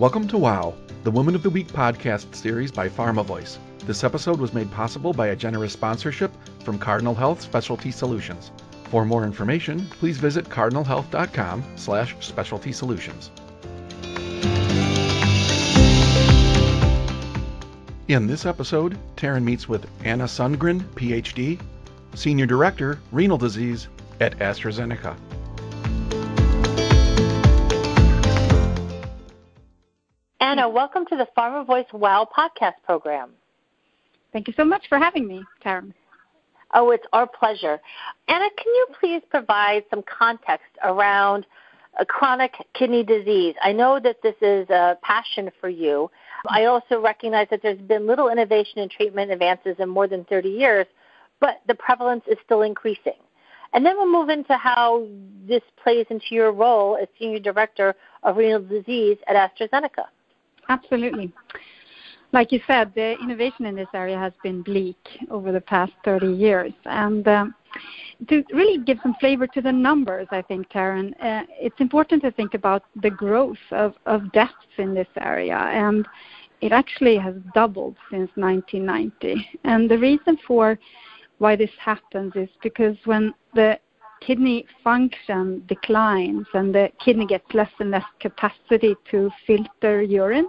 Welcome to WOW, the Woman of the Week podcast series by PharmaVoice. This episode was made possible by a generous sponsorship from Cardinal Health Specialty Solutions. For more information, please visit cardinalhealth.com slash specialty solutions. In this episode, Taryn meets with Anna Sundgren, PhD, Senior Director, Renal Disease at AstraZeneca. Anna, welcome to the PharmaVoice WOW podcast program. Thank you so much for having me, Taryn. Oh, it's our pleasure. Anna, can you please provide some context around uh, chronic kidney disease? I know that this is a passion for you. I also recognize that there's been little innovation in treatment advances in more than 30 years, but the prevalence is still increasing. And then we'll move into how this plays into your role as Senior Director of Renal Disease at AstraZeneca. Absolutely. Like you said, the innovation in this area has been bleak over the past 30 years. And um, to really give some flavor to the numbers, I think, Taryn, uh, it's important to think about the growth of, of deaths in this area. And it actually has doubled since 1990. And the reason for why this happens is because when the kidney function declines and the kidney gets less and less capacity to filter urine,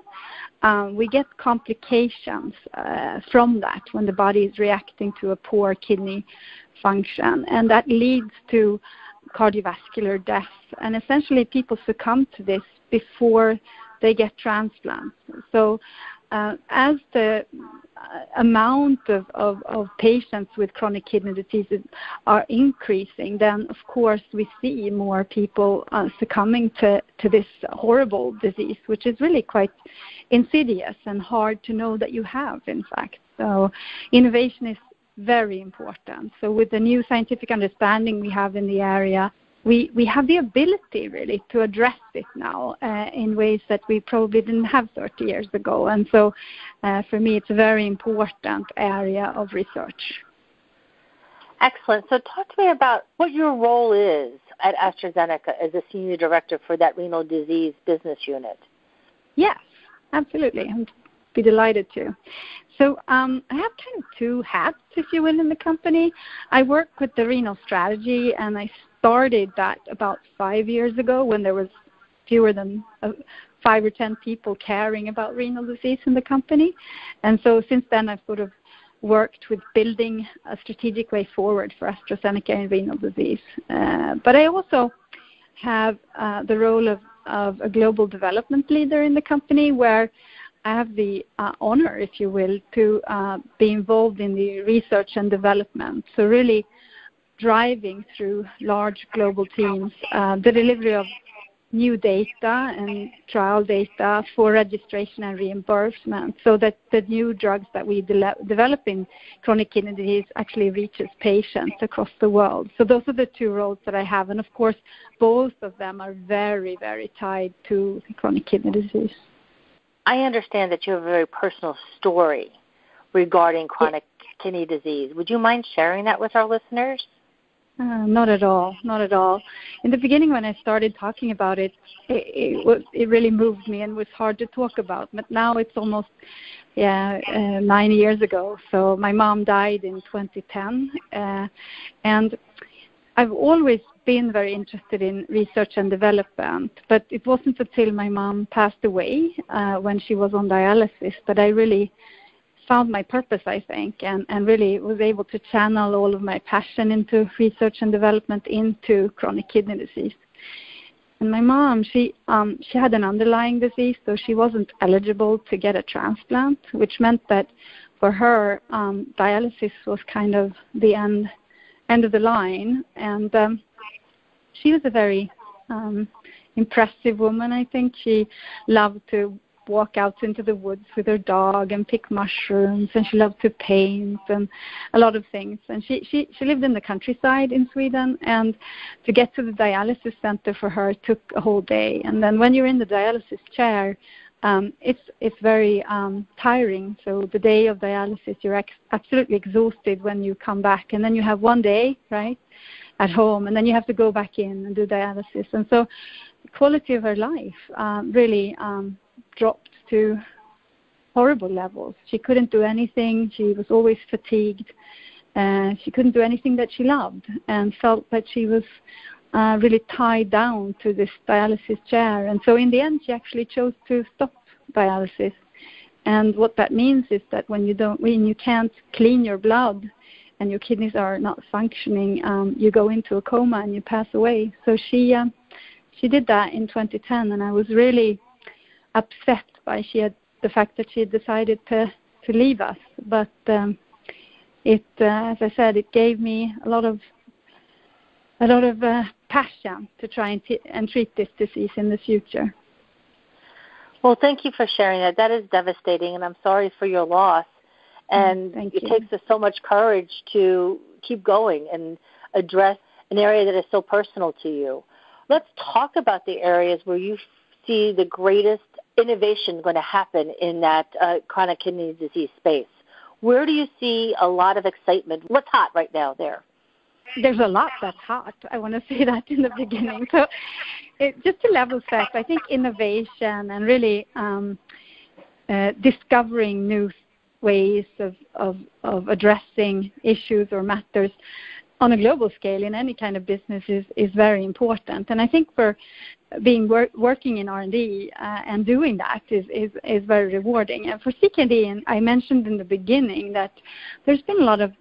um, we get complications uh, from that when the body is reacting to a poor kidney function, and that leads to cardiovascular death. And essentially, people succumb to this before they get transplants. So, uh, as the amount of, of, of, patients with chronic kidney diseases are increasing, then of course we see more people uh, succumbing to, to this horrible disease, which is really quite insidious and hard to know that you have, in fact. So innovation is very important. So with the new scientific understanding we have in the area, we, we have the ability really to address it now uh, in ways that we probably didn't have 30 years ago. And so uh, for me, it's a very important area of research. Excellent. So talk to me about what your role is at AstraZeneca as a senior director for that renal disease business unit. Yes, absolutely. I'd be delighted to. So um, I have kind of two hats, if you will, in the company. I work with the renal strategy, and I started that about five years ago when there was fewer than uh, five or ten people caring about renal disease in the company. And so since then, I've sort of worked with building a strategic way forward for AstraZeneca in renal disease. Uh, but I also have uh, the role of, of a global development leader in the company where I have the uh, honor, if you will, to uh, be involved in the research and development. So really driving through large global teams uh, the delivery of new data and trial data for registration and reimbursement so that the new drugs that we de- develop in chronic kidney disease actually reaches patients across the world. So those are the two roles that I have. And of course, both of them are very, very tied to chronic kidney disease. I understand that you have a very personal story regarding chronic kidney disease. Would you mind sharing that with our listeners? Uh, not at all, not at all. In the beginning, when I started talking about it, it, it it really moved me and was hard to talk about. But now it's almost yeah uh, nine years ago. So my mom died in 2010, uh, and I've always been very interested in research and development. But it wasn't until my mom passed away uh, when she was on dialysis that I really found my purpose, I think, and, and really was able to channel all of my passion into research and development into chronic kidney disease. And my mom, she um, she had an underlying disease, so she wasn't eligible to get a transplant, which meant that for her, um, dialysis was kind of the end end of the line. And um, she was a very um, impressive woman. I think she loved to walk out into the woods with her dog and pick mushrooms and she loved to paint and a lot of things and she she she lived in the countryside in Sweden and to get to the dialysis center for her took a whole day and then when you're in the dialysis chair um, it's it's very um, tiring. So the day of dialysis, you're ex- absolutely exhausted when you come back, and then you have one day right at home, and then you have to go back in and do dialysis. And so the quality of her life um, really um, dropped to horrible levels. She couldn't do anything. She was always fatigued. Uh, she couldn't do anything that she loved and felt that she was uh, really tied down to this dialysis chair. And so in the end, she actually chose to stop dialysis. And what that means is that when you don't, when you can't clean your blood and your kidneys are not functioning, um, you go into a coma and you pass away. So she, uh, she did that in 2010, and I was really upset by she had the fact that she had decided to to leave us. But um, it, uh, as I said, it gave me a lot of a lot of uh, passion to try and, t- and treat this disease in the future. Well, thank you for sharing that. That is devastating, and I'm sorry for your loss. Mm, and it you. takes us so much courage to keep going and address an area that is so personal to you. Let's talk about the areas where you see the greatest innovation going to happen in that uh, chronic kidney disease space. Where do you see a lot of excitement? What's hot right now there? there's a lot that's hot. I want to say that in the beginning. So, it, just to level set, I think innovation and really um, uh, discovering new ways of, of, of addressing issues or matters on a global scale in any kind of business is, is very important. And I think for being wor- working in R&D uh, and doing that is, is, is very rewarding. And for CKD, and I mentioned in the beginning that there's been a lot of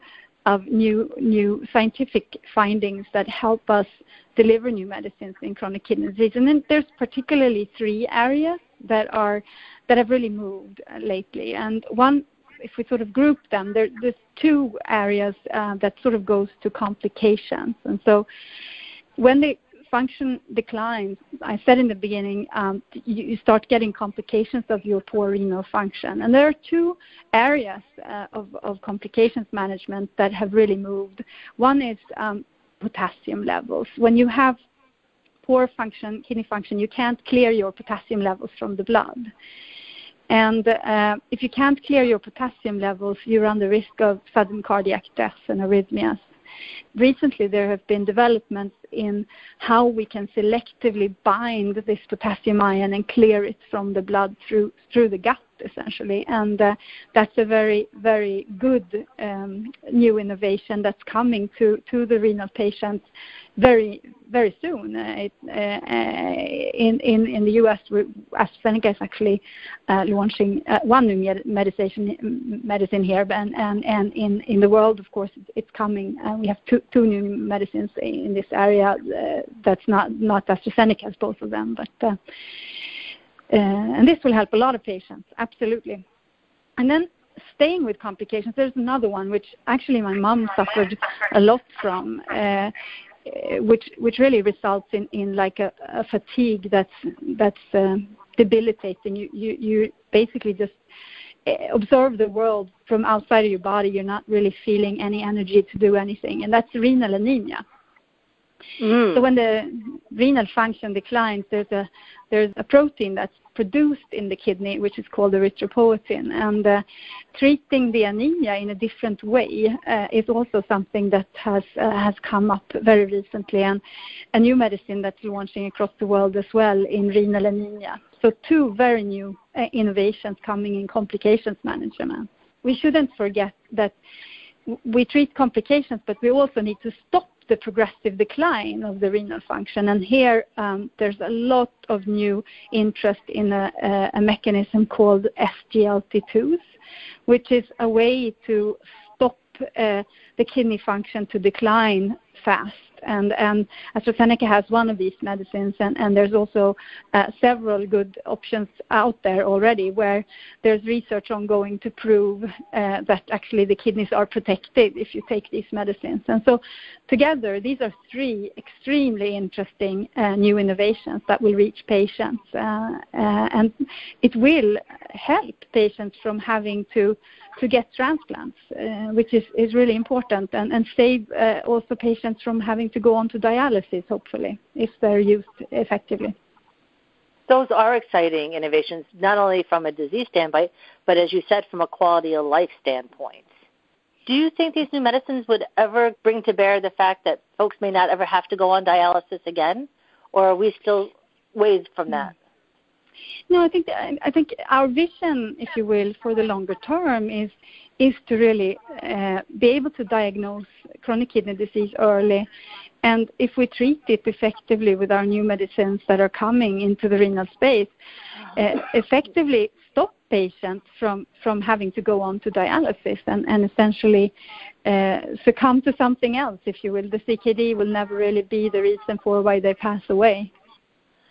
of new new scientific findings that help us deliver new medicines in chronic kidney disease. And then there's particularly three areas that are that have really moved lately. And one, if we sort of group them, there, there's two areas uh, that sort of goes to complications. And so when the function declines, I said in the beginning, um, you, you, start getting complications of your poor renal function. And there are two areas uh, of, of, complications management that have really moved. One is um, potassium levels. When you have poor function, kidney function, you can't clear your potassium levels from the blood. And uh, if you can't clear your potassium levels, you run the risk of sudden cardiac death and arrhythmias. Recently, there have been developments in how we can selectively bind this potassium ion and clear it from the blood through through the gut essentially. And uh, that's a very, very good um, new innovation that's coming to, to the renal patients very, very soon. Uh, it, uh, uh in, in, in the US, AstraZeneca is actually uh, launching uh, one new medicine, medicine here, and, and, and in, in the world, of course, it's coming. we have two, two new medicines in this area that's not, not AstraZeneca, both of them, but uh, and this will help a lot of patients, absolutely. And then staying with complications, there's another one which actually my mom suffered a lot from, uh, which which really results in, in like a, a fatigue that's that's uh, debilitating. You, you you basically just uh, observe the world from outside of your body. You're not really feeling any energy to do anything, and that's renal anemia. Mm. So when the renal function declines, there's a there's a protein that's produced in the kidney, which is called erythropoietin. And uh, treating the anemia in a different way uh, is also something that has uh, has come up very recently, and a new medicine that's launching across the world as well in renal anemia. So two very new uh, innovations coming in complications management. We shouldn't forget that we treat complications, but we also need to stop the progressive decline of the renal function. And here um, there's a lot of new interest in a, a, mechanism called SGLT2s, which is a way to stop uh, the kidney function to decline fast and, and AstraZeneca has one of these medicines, and, and there's also uh, several good options out there already where there's research ongoing to prove uh, that actually the kidneys are protected if you take these medicines. And so together, these are three extremely interesting uh, new innovations that will reach patients, uh, uh, and it will help patients from having to to get transplants, uh, which is, is really important, and, and save also patients from having to go on to dialysis, hopefully, if they're used effectively. Those are exciting innovations, not only from a disease standpoint, but as you said, from a quality of life standpoint. Do you think these new medicines would ever bring to bear the fact that folks may not ever have to go on dialysis again? Or are we still ways from that? No, I think I think our vision, if you will, for the longer term is is to really uh, be able to diagnose chronic kidney disease early, and if we treat it effectively with our new medicines that are coming into the renal space, uh, effectively stop patients from from having to go on to dialysis and and essentially uh, succumb to something else, if you will. The CKD will never really be the reason for why they pass away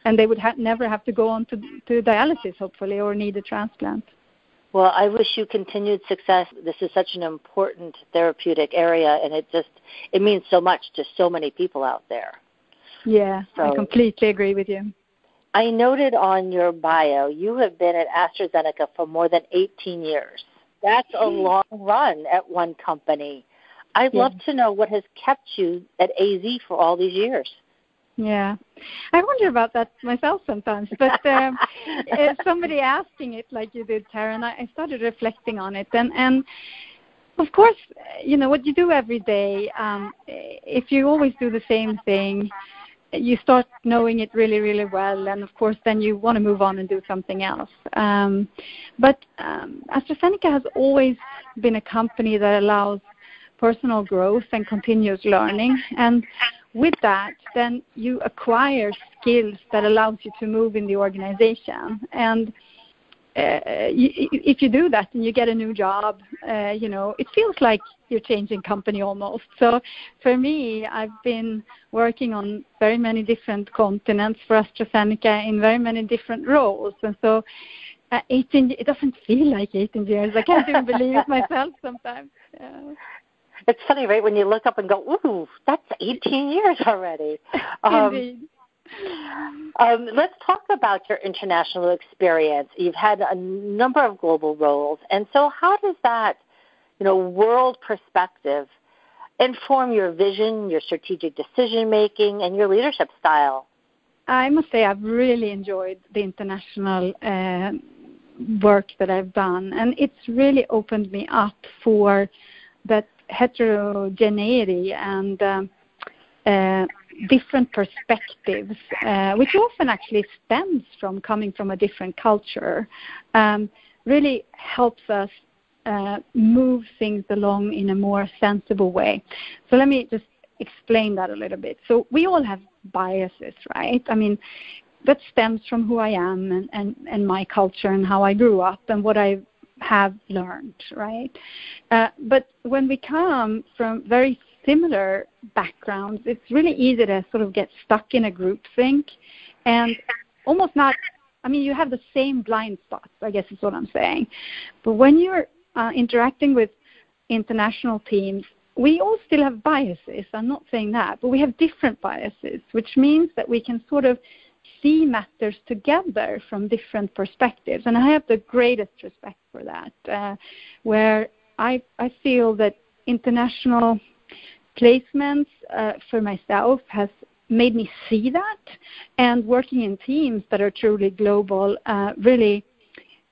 and they would ha- never have to go on to, to dialysis, hopefully, or need a transplant. Well, I wish you continued success. This is such an important therapeutic area, and it just it means so much to so many people out there. Yeah, so, I completely agree with you. I noted on your bio you have been at AstraZeneca for more than 18 years. That's a long run at one company. I'd yeah. love to know what has kept you at AZ for all these years. Yeah, I wonder about that myself sometimes. But um, somebody asking it like you did, Taryn, I, I started reflecting on it, and and of course, you know what you do every day. Um, if you always do the same thing, you start knowing it really, really well, and of course, then you want to move on and do something else. Um, but um, AstraZeneca has always been a company that allows personal growth and continuous learning, and with that, then you acquire skills that allows you to move in the organization. And uh, if you do that and you get a new job, uh, you know, it feels like you're changing company almost. So for me, I've been working on very many different continents for AstraZeneca in very many different roles. And so uh, 18, it doesn't feel like 18 years. I can't even believe it myself sometimes. Yeah it's funny, right? When you look up and go, "Ooh, that's 18 years already." Um, Indeed. Um, let's talk about your international experience. You've had a number of global roles, and so how does that, you know, world perspective inform your vision, your strategic decision making, and your leadership style? I must say I've really enjoyed the international uh, work that I've done, and it's really opened me up for that heterogeneity and um, uh, different perspectives, uh, which often actually stems from coming from a different culture, um, really helps us uh, move things along in a more sensible way. So let me just explain that a little bit. So we all have biases, right? I mean, that stems from who I am and, and, and my culture and how I grew up and what I have learned, right? Uh, but when we come from very similar backgrounds, it's really easy to sort of get stuck in a group think and almost not. I mean, you have the same blind spots, I guess is what I'm saying. But when you're uh, interacting with international teams, we all still have biases. I'm not saying that, but we have different biases, which means that we can sort of see matters together from different perspectives. And I have the greatest respect for that, uh, where I, I feel that international placements uh, for myself has made me see that, and working in teams that are truly global uh, really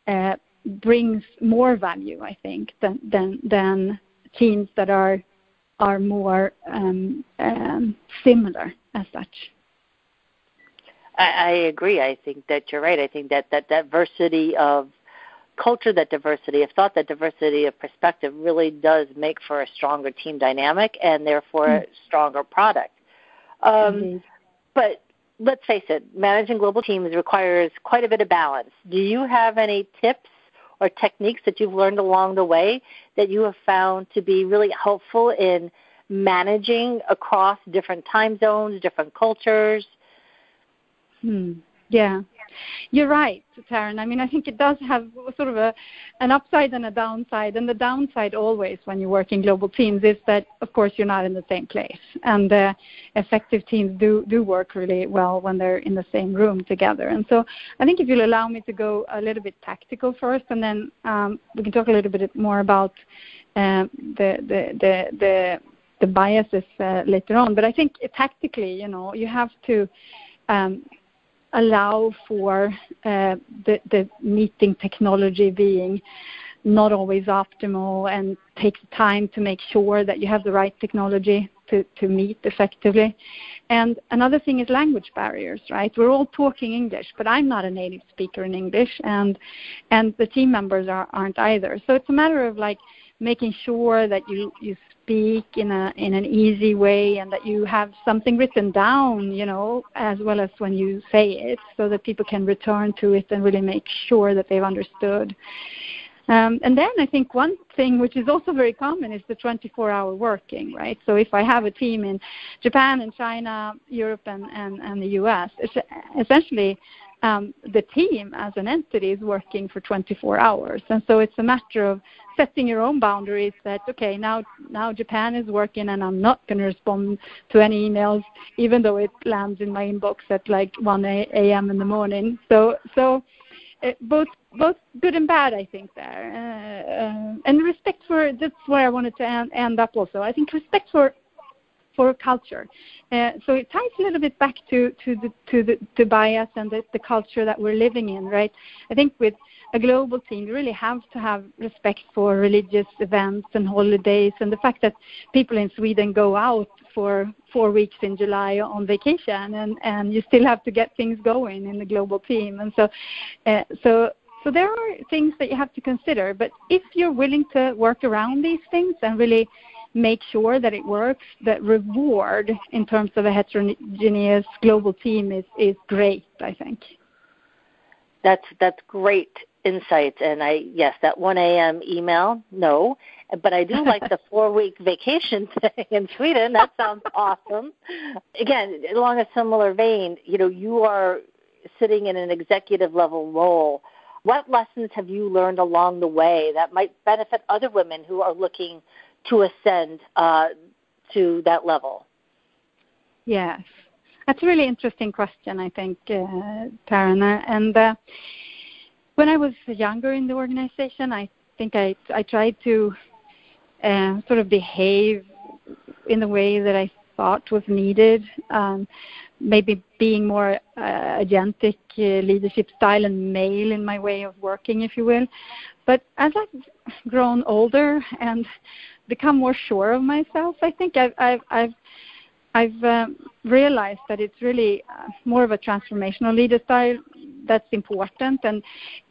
uh, brings more value, I think, than than, than teams that are are more um, um, similar as such. I, I agree. I think that you're right. I think that that diversity of culture, that diversity of thought, that diversity of perspective really does make for a stronger team dynamic and therefore mm. a stronger product. Um, mm-hmm. But let's face it, managing global teams requires quite a bit of balance. Do you have any tips or techniques that you've learned along the way that you have found to be really helpful in managing across different time zones, different cultures, Hmm. Yeah, you're right, Taryn. I mean, I think it does have sort of a an upside and a downside. And the downside always when you work in global teams is that, of course, you're not in the same place. And uh, effective teams do do work really well when they're in the same room together. And so, I think if you'll allow me to go a little bit tactical first, and then um, we can talk a little bit more about uh, the the the the the biases uh, later on. But I think tactically, you know, you have to um, allow for uh, the, the meeting technology being not always optimal and takes time to make sure that you have the right technology to, to meet effectively. And another thing is language barriers, right? We're all talking English, but I'm not a native speaker in English, and and the team members are, aren't either. So it's a matter of like making sure that you you speak in a in an easy way and that you have something written down, you know, as well as when you say it, so that people can return to it and really make sure that they've understood. Um, and then I think one thing which is also very common is the 24-hour working, right? So if I have a team in Japan and China, Europe, and, and, and the U.S., essentially um, the team as an entity is working for 24 hours, and so it's a matter of setting your own boundaries. That okay, now now Japan is working, and I'm not going to respond to any emails, even though it lands in my inbox at like 1 a.m. in the morning. So so uh, both both good and bad, I think there, uh, uh, and respect for that's where I wanted to end, end up. Also, I think respect for for culture. Uh, so it ties a little bit back to to the to the to bias and the, the culture that we're living in, right? I think with a global team, you really have to have respect for religious events and holidays, and the fact that people in Sweden go out for four weeks in July on vacation, and and you still have to get things going in the global team, and so uh, so. So there are things that you have to consider, but if you're willing to work around these things and really make sure that it works, the reward in terms of a heterogeneous global team is, is great, I think. That's that's great insight. And I yes, that one AM email, no. But I do like the four week vacation thing in Sweden. That sounds awesome. Again, along a similar vein, you know, you are sitting in an executive level role. What lessons have you learned along the way that might benefit other women who are looking to ascend uh, to that level? Yes, that's a really interesting question, I think, uh, Taryn. And uh, when I was younger in the organization, I think I, I tried to uh, sort of behave in the way that I thought was needed. Um, maybe being more uh, agentic uh, leadership style and male in my way of working, if you will. But as I've grown older and become more sure of myself. I think I've I've I've, I've um, realized that it's really uh, more of a transformational leader style that's important, and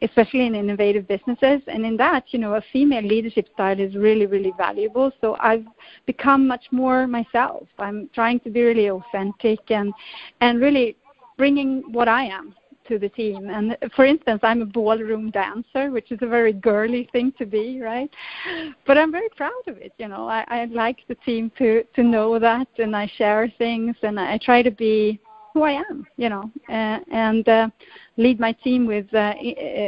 especially in innovative businesses. And in that, you know, a female leadership style is really really valuable. So I've become much more myself. I'm trying to be really authentic and and really bringing what I am to the team. And for instance, I'm a ballroom dancer, which is a very girly thing to be, right? But I'm very proud of it. You know, I, I like the team to to know that, and I share things, and I try to be who I am. You know, uh, and uh, lead my team with uh,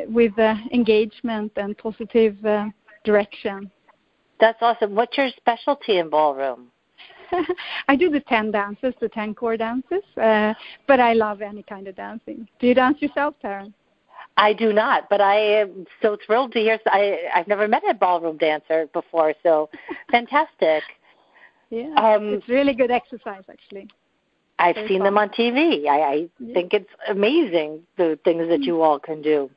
with uh, engagement and positive uh, direction. That's awesome. What's your specialty in ballroom? I do the 10 dances, the 10 core dances, uh, but I love any kind of dancing. Do you dance yourself, Taryn? I do not, but I am so thrilled to hear. I, I've never met a ballroom dancer before, so fantastic. Yeah, um, it's really good exercise, actually. I've Very seen fun. them on TV. I, I yeah. think it's amazing the things that you all can do.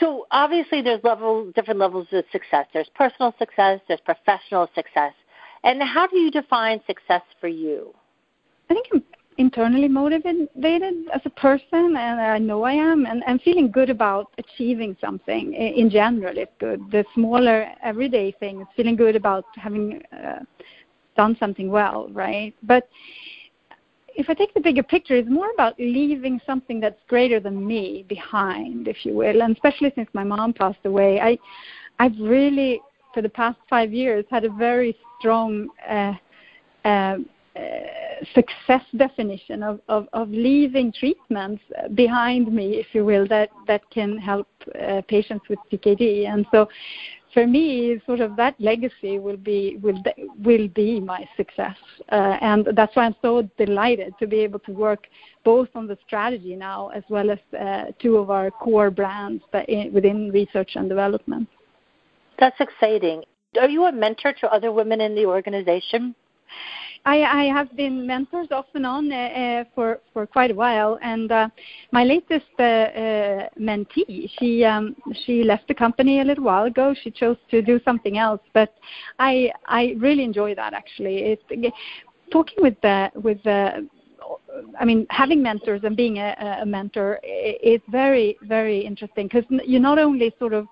So obviously, there's levels, different levels of success. There's personal success. There's professional success. And how do you define success for you? I think I'm internally motivated as a person, and I know I am, and, I'm feeling good about achieving something in general it's good. The smaller everyday things, feeling good about having uh, done something well, right? But if I take the bigger picture, it's more about leaving something that's greater than me behind, if you will. And especially since my mom passed away, I I've really for the past five years had a very strong uh, uh, success definition of, of, of, leaving treatments behind me, if you will, that, that can help uh, patients with CKD. And so for me, sort of that legacy will be will will be my success, uh, and that's why I'm so delighted to be able to work both on the strategy now as well as uh, two of our core brands in, within research and development. That's exciting. Are you a mentor to other women in the organization? I, I have been mentors off and on uh, uh, for for quite a while, and uh, my latest uh, uh, mentee, she um, she left the company a little while ago. She chose to do something else, but I I really enjoy that actually. It, talking with the with the I mean, having mentors and being a, a mentor is very, very interesting because you not only sort of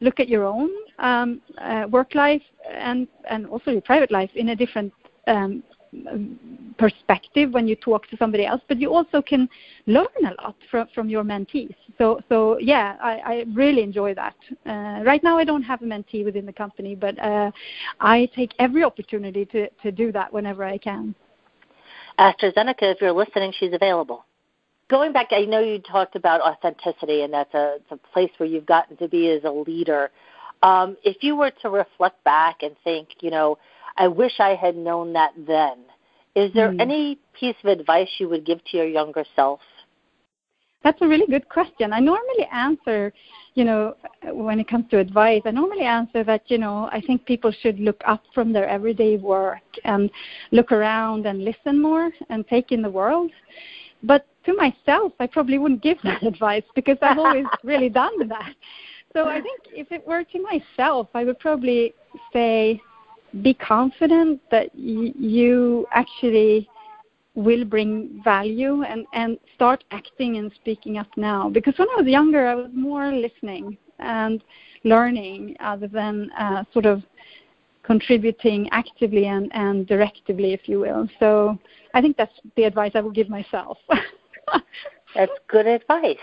look at your own um, uh, work life and and also your private life in a different um, perspective when you talk to somebody else, but you also can learn a lot from from your mentees. So so yeah, I, I really enjoy that. Uh, right now, I don't have a mentee within the company, but uh, I take every opportunity to to do that whenever I can. AstraZeneca, if you're listening, she's available. Going back, I know you talked about authenticity, and that's a, a place where you've gotten to be as a leader. Um, if you were to reflect back and think, you know, I wish I had known that then, is there mm. any piece of advice you would give to your younger self? That's a really good question. I normally answer, you know, when it comes to advice, I normally answer that, you know, I think people should look up from their everyday work and look around and listen more and take in the world. But to myself, I probably wouldn't give that advice because I've always really done that. So I think if it were to myself, I would probably say, be confident that y- you actually will bring value and, and start acting and speaking up now. Because when I was younger, I was more listening and learning other than uh, sort of contributing actively and, and directively, if you will. So I think that's the advice I would give myself. that's good advice.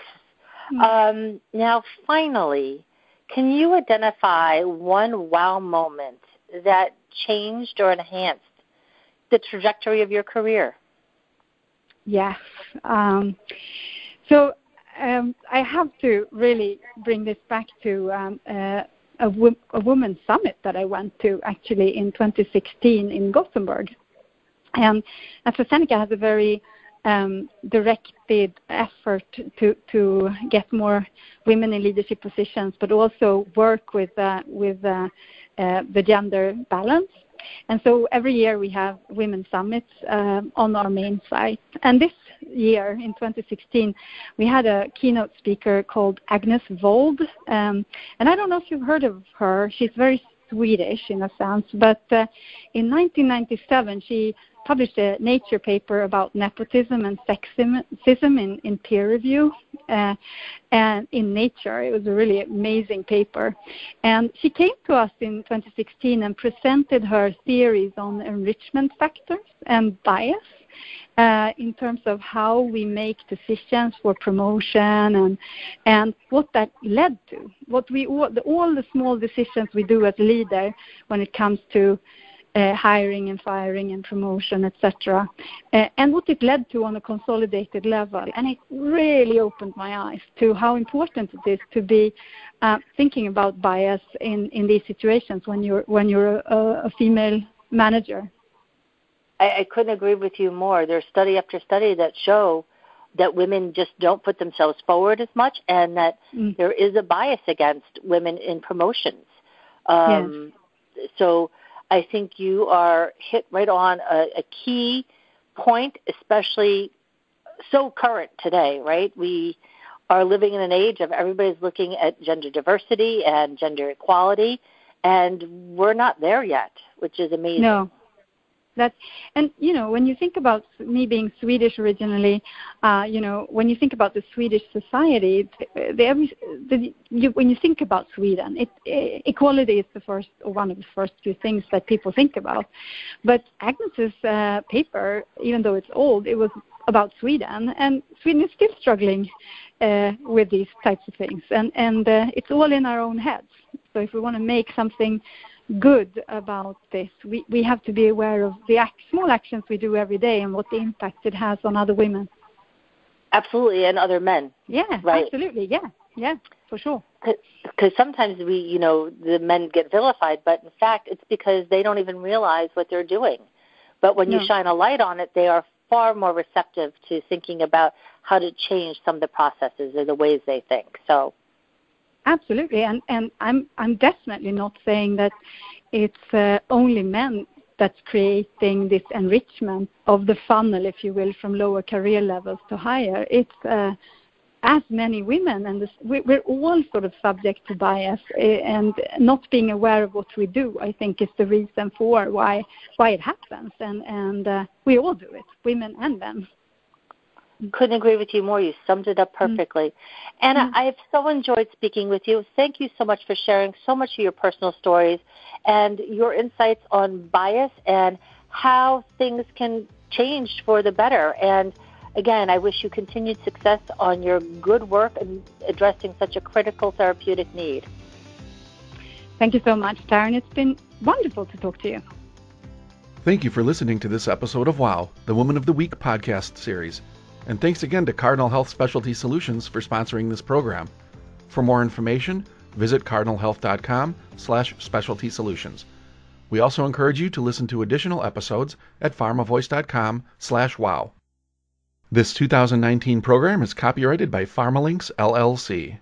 Mm-hmm. Um, now, finally, can you identify one wow moment that changed or enhanced the trajectory of your career? Yes. Um, so um, I have to really bring this back to um, uh, a, wo- a women's summit that I went to actually in 2016 in Gothenburg. And AstraZeneca has a very directed effort to to get more women in leadership positions, but also work with uh, with uh, uh, the gender balance. And so every year we have women's summits um, on our main site. And this year, in 2016, we had a keynote speaker called Agnes Wold. Um, and I don't know if you've heard of her. She's very Swedish in a sense, but uh, in 1997 she published a Nature paper about nepotism and sexism in, in peer review uh, and in Nature. It was a really amazing paper. And she came to us in 2016 and presented her theories on enrichment factors and bias. Uh, in terms of how we make decisions for promotion and and what that led to, what we all the, all the small decisions we do as a leader when it comes to uh, hiring and firing and promotion, etc., uh, and what it led to on a consolidated level. And it really opened my eyes to how important it is to be uh, thinking about bias in, in these situations when you're when you're a, a female manager. I, I couldn't agree with you more. There's study after study that show that women just don't put themselves forward as much, and that mm. there is a bias against women in promotions. Um, yes. So I think you are hit right on a, a key point, especially so current today, right? We are living in an age of everybody's looking at gender diversity and gender equality, and we're not there yet, which is amazing. No, that's and you know when you think about me being Swedish originally, uh, you know when you think about the Swedish society, the, the, you, when you think about Sweden, it, equality is the first or one of the first few things that people think about. But Agnes's uh, paper, even though it's old, it was about Sweden, and Sweden is still struggling uh, with these types of things, and and uh, it's all in our own heads. So if we want to make something good about this. We, we have to be aware of the act, small actions we do every day and what the impact it has on other women. Absolutely, and other men. Yeah, right? absolutely. Yeah, yeah, for sure. Because sometimes we, you know, the men get vilified, but in fact, it's because they don't even realize what they're doing. But when no. you shine a light on it, they are far more receptive to thinking about how to change some of the processes or the ways they think. So Absolutely, and and I'm I'm definitely not saying that it's uh, only men that's creating this enrichment of the funnel, if you will, from lower career levels to higher. It's uh, as many women, and this, we're all sort of subject to bias, eh, and not being aware of what we do, I think, is the reason for why why it happens, and and uh, we all do it, women and men. Couldn't agree with you more. You summed it up mm. perfectly. Mm. Anna, mm. I have so enjoyed speaking with you. Thank you so much for sharing so much of your personal stories and your insights on bias and how things can change for the better. And again, I wish you continued success on your good work and addressing such a critical therapeutic need. Thank you so much, Taryn. It's been wonderful to talk to you. Thank you for listening to this episode of WOW, the Woman of the Week podcast series. And thanks again to Cardinal Health Specialty Solutions for sponsoring this program. For more information, visit cardinalhealth.com slash specialty solutions. We also encourage you to listen to additional episodes at pharmavoice.com slash wow. This 2019 program is copyrighted by PharmaLinx LLC.